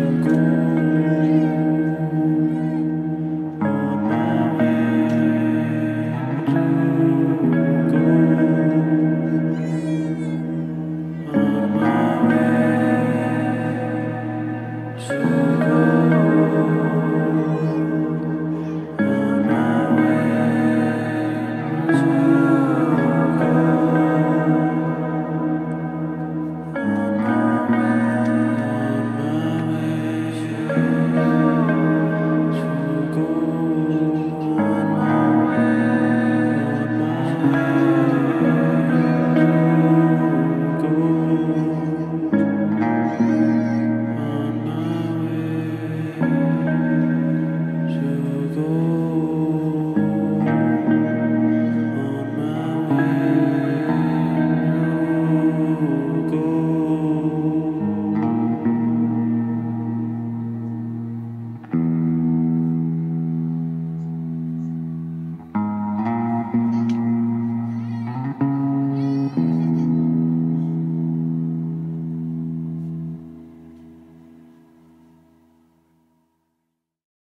go. Amen.